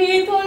Espíritu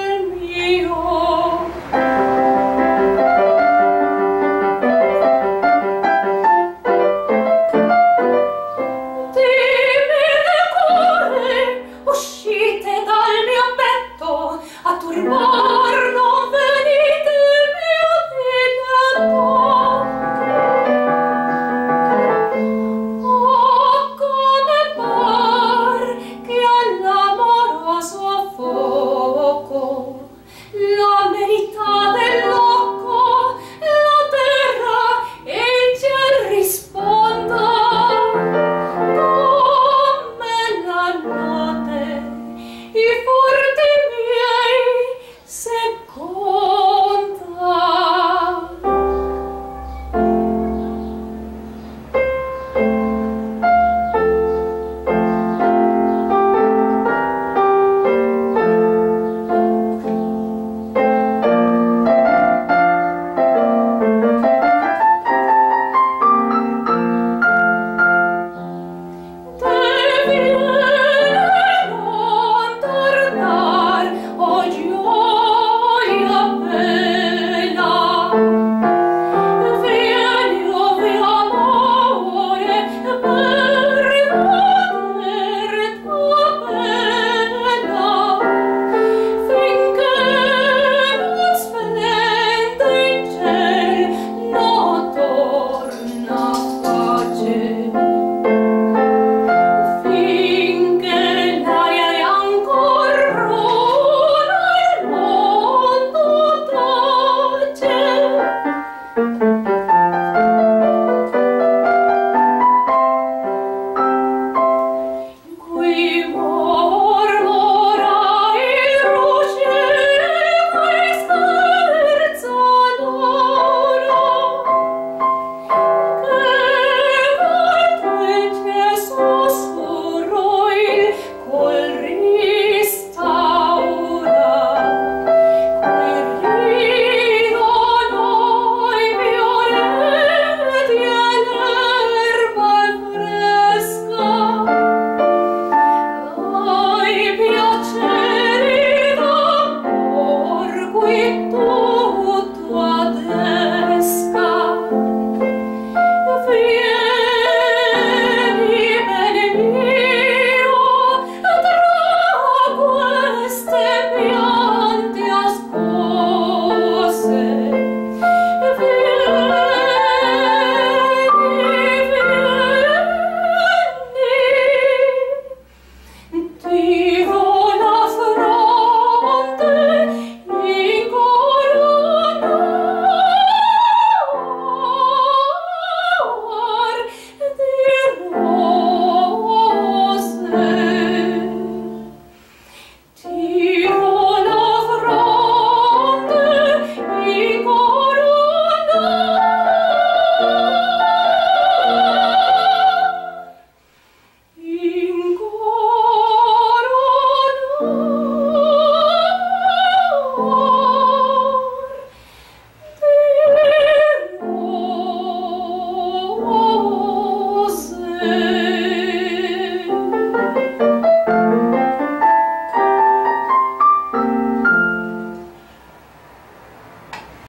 oh